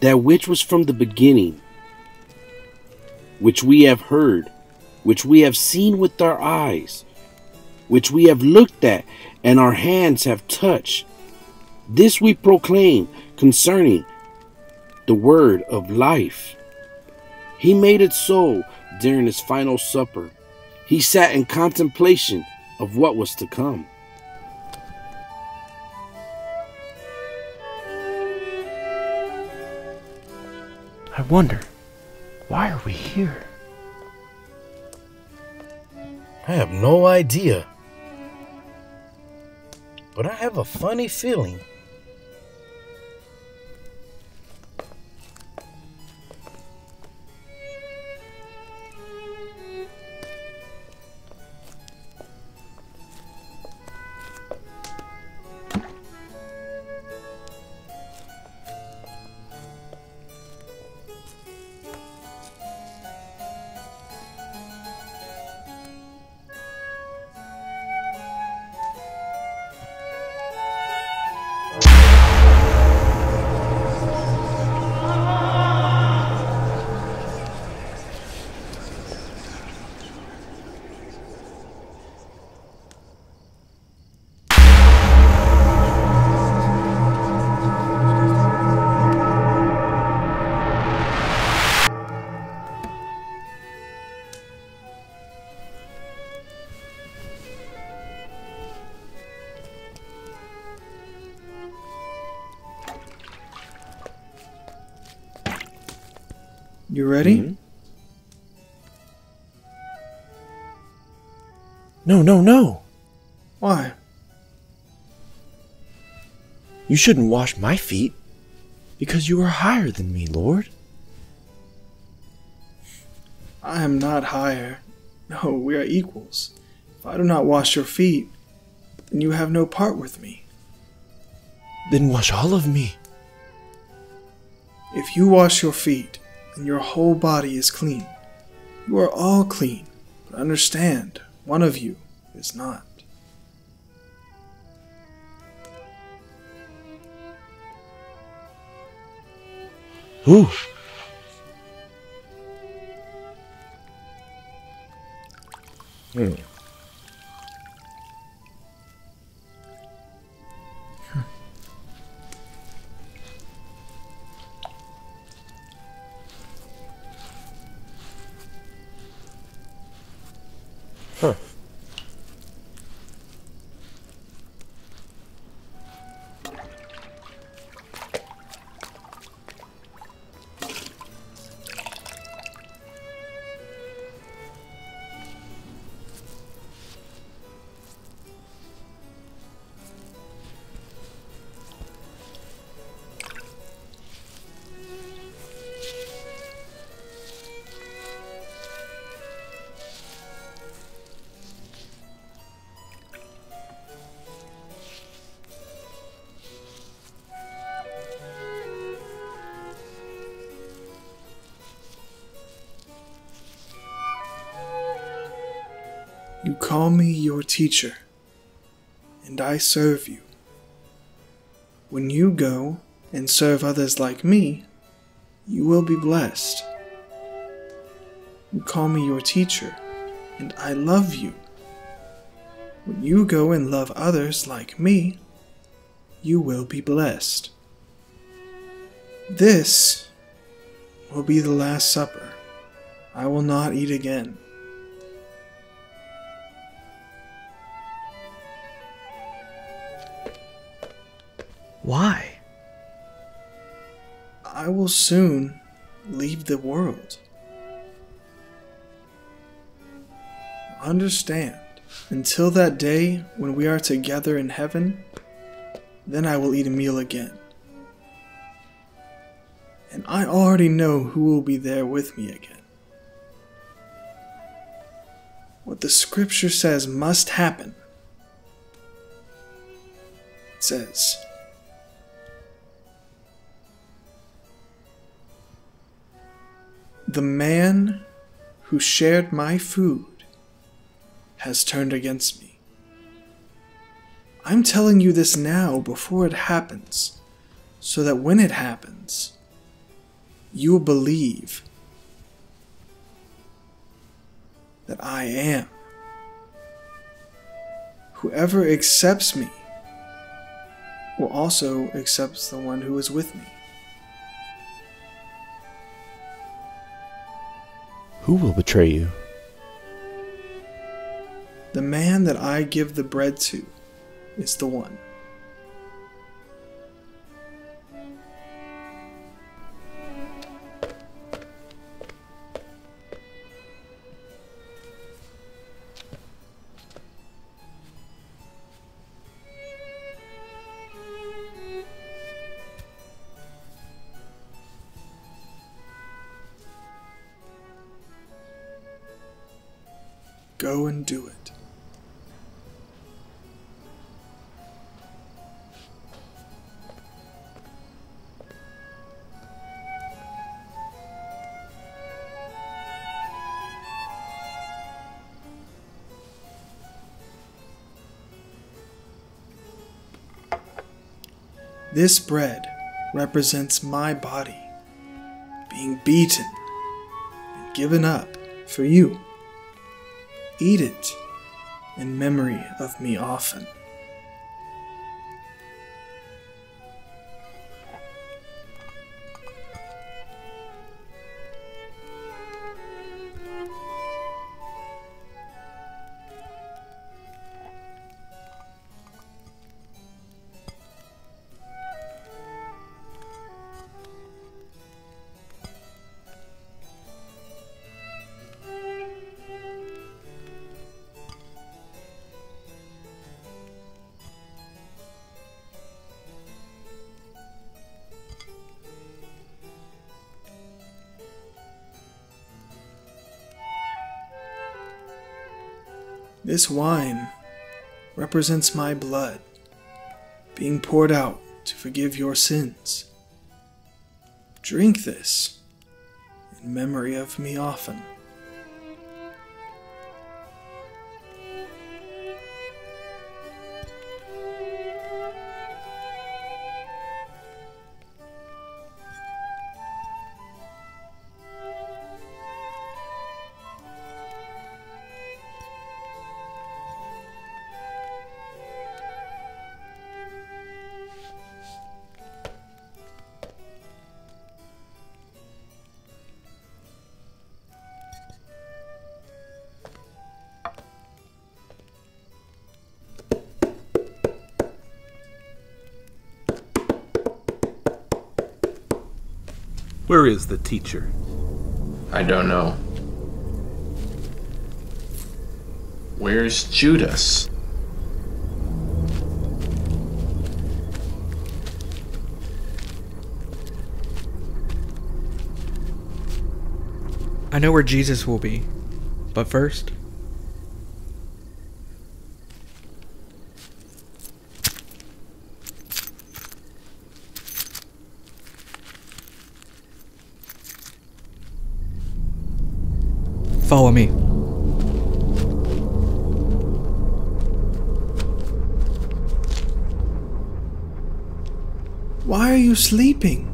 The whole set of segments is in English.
that which was from the beginning, which we have heard, which we have seen with our eyes, which we have looked at, and our hands have touched. This we proclaim concerning the word of life. He made it so during his final supper. He sat in contemplation of what was to come. I wonder, why are we here? I have no idea. But I have a funny feeling You ready? Mhm. No, no, no. Why? You shouldn't wash my feet because you are higher than me, Lord. I am not higher. No, we are equals. If I do not wash your feet, then you have no part with me. Then wash all of me. If you wash your feet, then your whole body is clean. You are all clean, but understand, one of you is not. Ooh. Hmm. Call me your teacher, and I serve you. When you go and serve others like me, you will be blessed. You call me your teacher, and I love you. When you go and love others like me, you will be blessed. This will be the Last Supper. I will not eat again. Why? I will soon leave the world. Understand, until that day when we are together in heaven, then I will eat a meal again. And I already know who will be there with me again. What the scripture says must happen. It says, The man who shared my food has turned against me. I'm telling you this now before it happens, so that when it happens, you will believe that I am. Whoever accepts me will also accept the one who is with me. Who will betray you? The man that I give the bread to is the one. Go and do it. This bread represents my body being beaten and given up for you. Eat it in memory of me often. This wine represents my blood being poured out to forgive your sins. Drink this in memory of me often. Where is the teacher? I don't know. Where's Judas? I know where Jesus will be. But first, follow me. Why are you sleeping?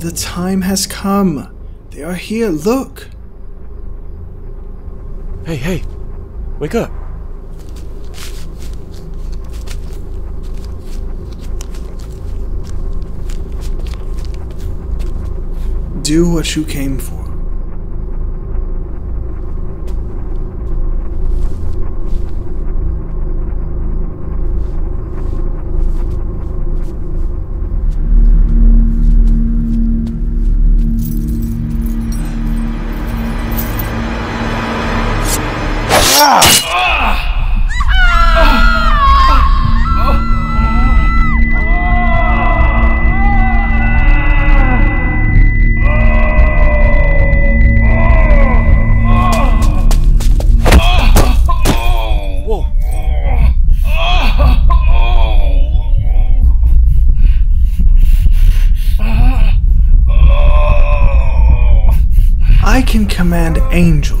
The time has come. They are here. Look. Hey, hey, wake up. Do what you came for. Command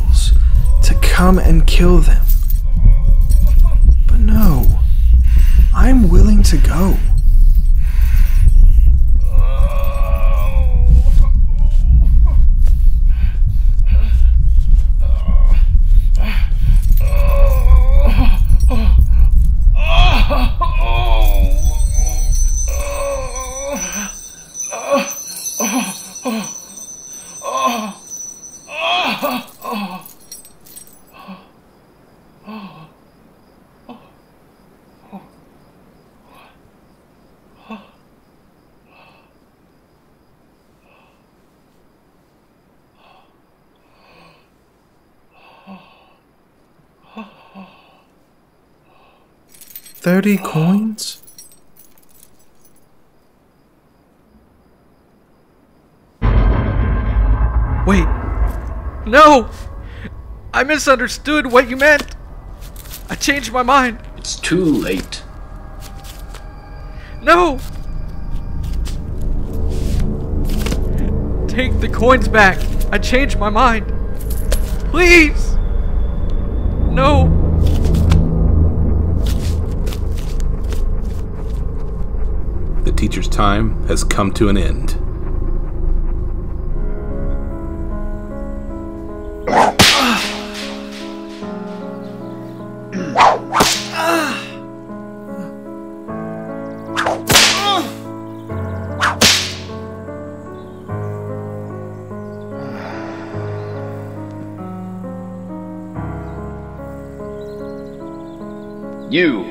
30 coins? Wait. No! I misunderstood what you meant. I changed my mind. It's too late. No! Take the coins back. I changed my mind. Please! No! Teacher's time has come to an end. You,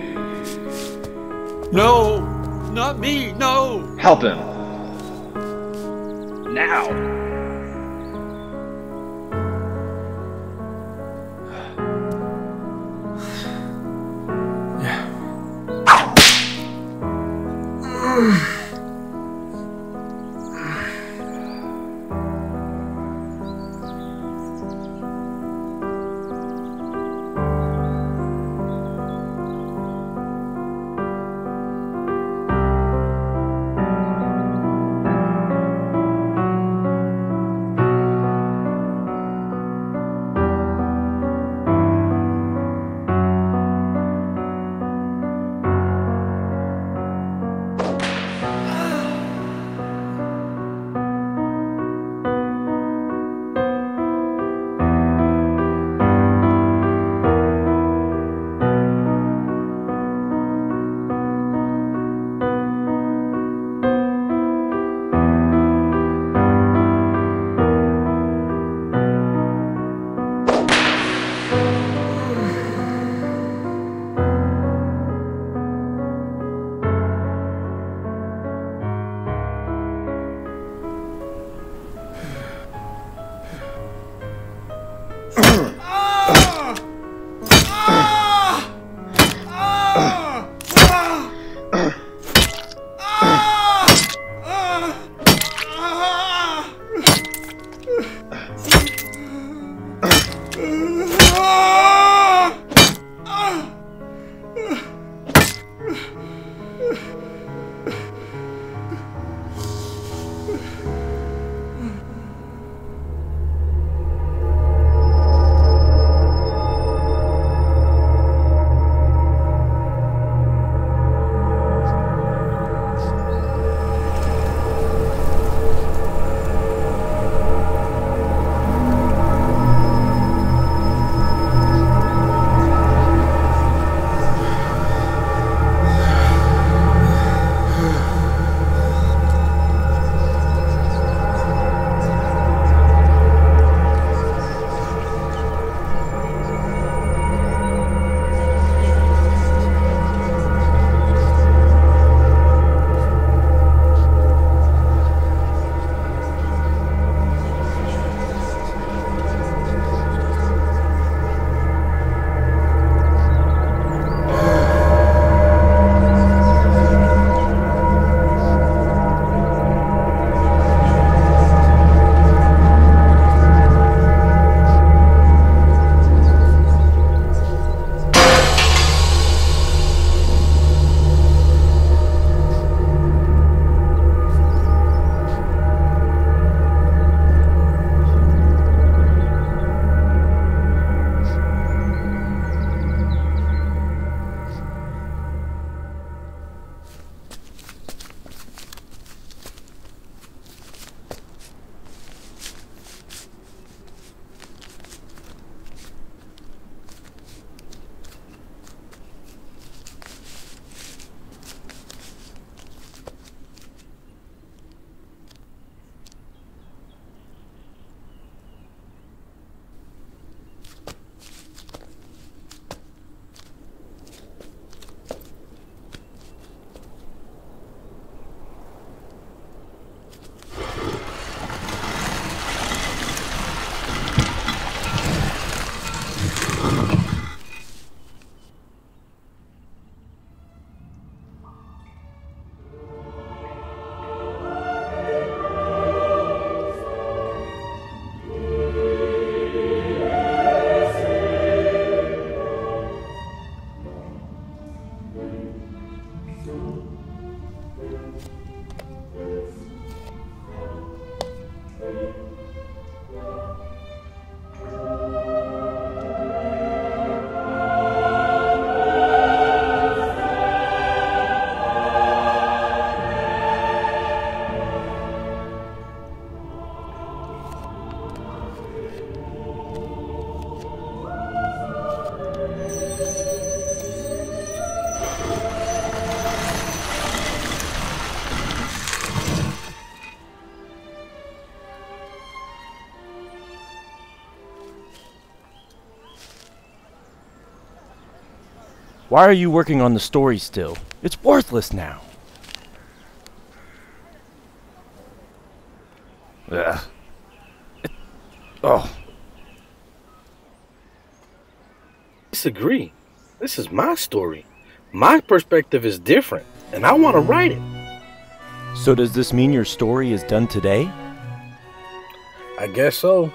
Why are you working on the story still? It's worthless now. Ugh. It- oh, Disagree. This is my story. My perspective is different, and I want to write it. so does this mean your story is done today? I guess so.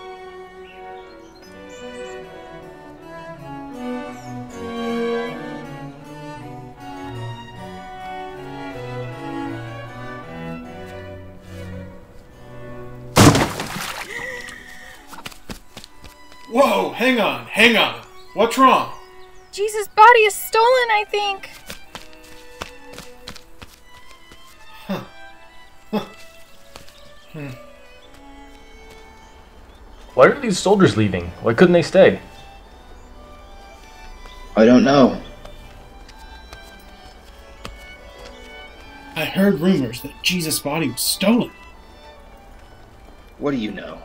Hang on. What's wrong? Jesus' body is stolen, I think. Hmm. Why are these soldiers leaving? Why couldn't they stay? I don't know. I heard rumors that Jesus' body was stolen. What do you know?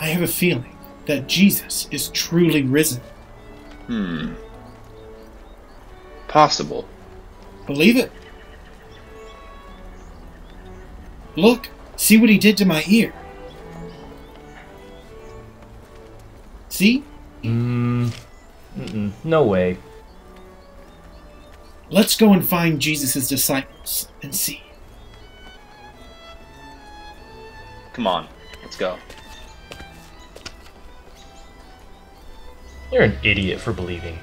I have a feeling that Jesus is truly risen. Hmm. Possible. Believe it? Look, see what he did to my ear. See? Mm, mm-mm, no way. Let's go and find Jesus' disciples and see. Come on, let's go. You're an idiot for believing.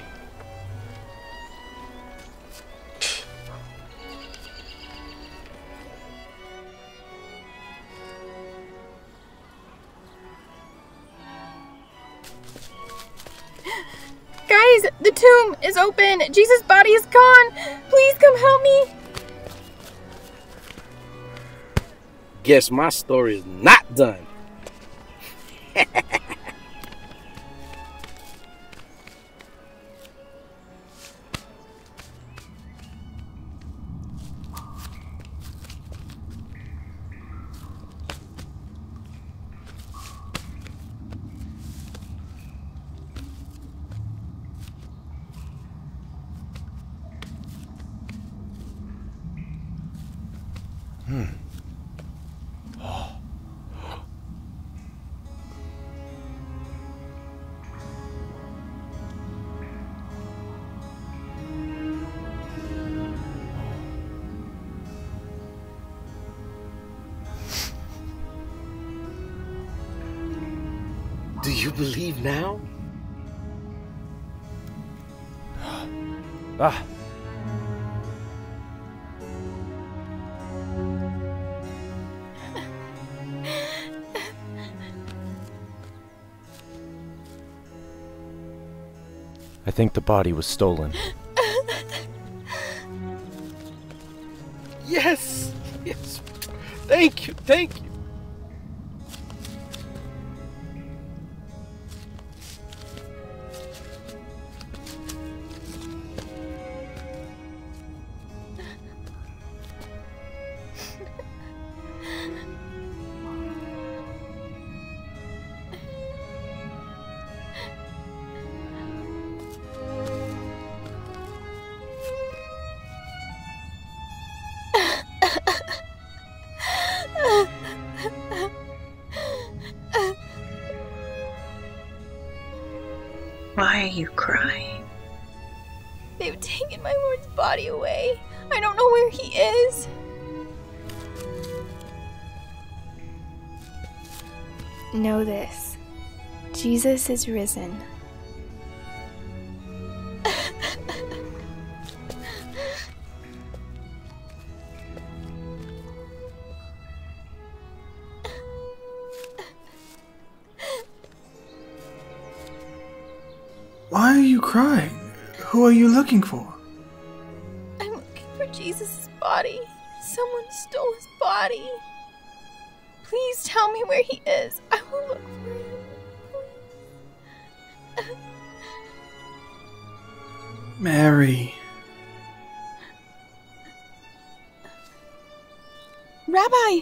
Guys, the tomb is open. Jesus' body is gone. Please come help me. Guess my story is not done. you believe now? Ah. I think the body was stolen. Yes! Yes! Thank you, thank you. Is risen. Why are you crying? Who are you looking for? I'm looking for Jesus' body. Someone stole his body. Please tell me where he is. I will look Mary. Rabbi!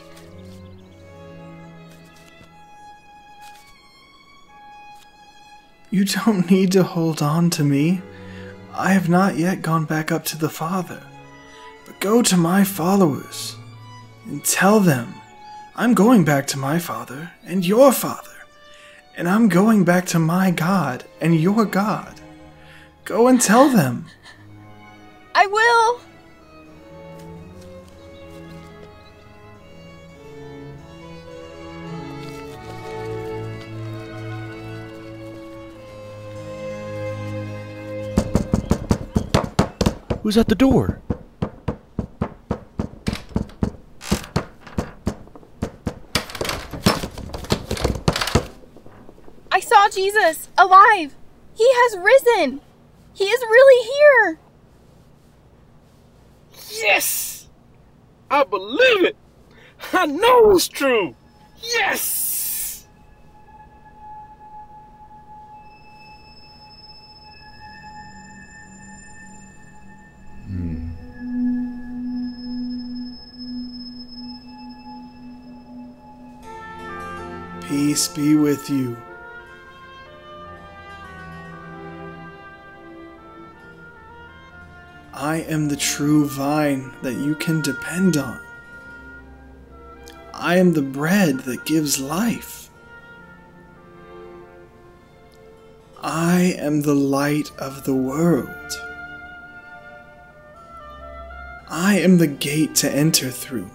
You don't need to hold on to me. I have not yet gone back up to the Father, but go to my followers and tell them I'm going back to my Father and your Father, and I'm going back to my God and your God. Go and tell them. I will. Who's at the door? I saw Jesus alive. He has risen. He is really here. Yes! I believe it! I know it's true! Yes! Hmm. Peace be with you. I am the true vine that you can depend on. I am the bread that gives life. I am the light of the world. I am the gate to enter through.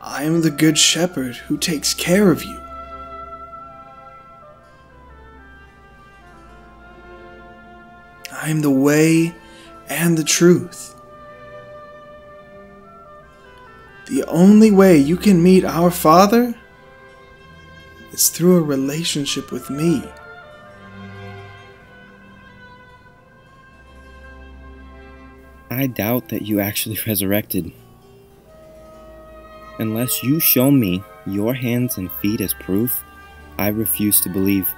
I am the good shepherd who takes care of you. I am the way and the truth. The only way you can meet our Father is through a relationship with me. I doubt that you actually resurrected. Unless you show me your hands and feet as proof, I refuse to believe.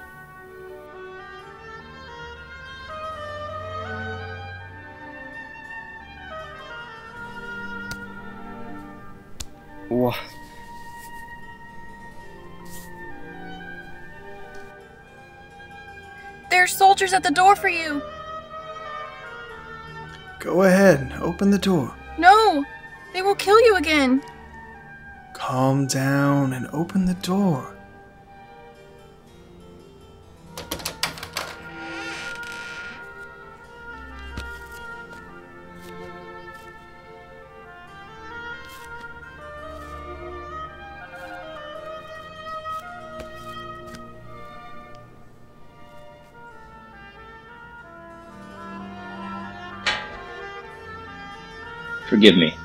Soldiers at the door for you. Go ahead, and open the door. No, they will kill you again. Calm down and open the door. Forgive me.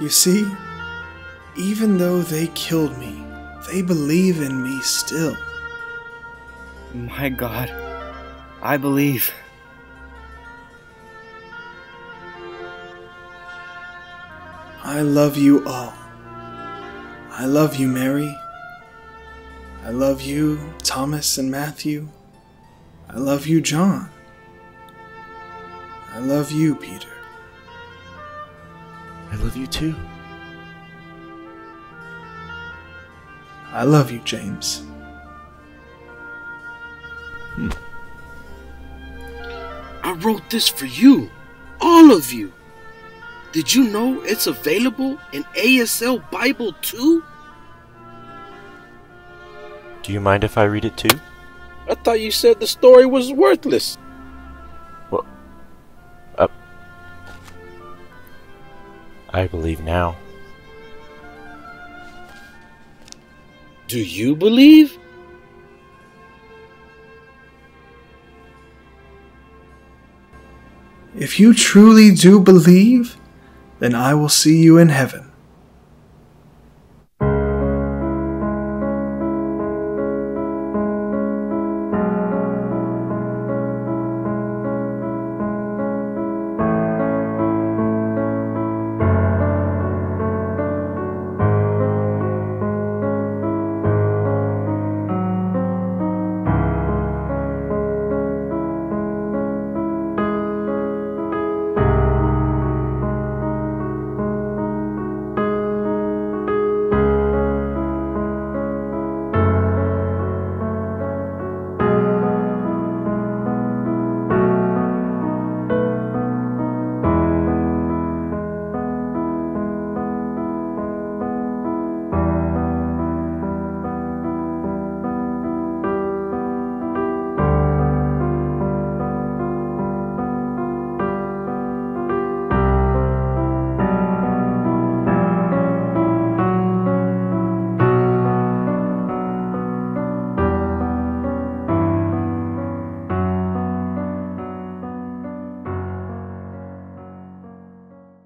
You see, even though they killed me, they believe in me still. My God, I believe. I love you all. I love you, Mary. I love you, Thomas and Matthew. I love you, John. I love you, Peter. I love you too. I love you, James. Hmm. I wrote this for you. All of you. Did you know it's available in ASL Bible too? Do you mind if I read it too? I thought you said the story was worthless. Well, uh, I believe now. Do you believe? If you truly do believe, then I will see you in heaven.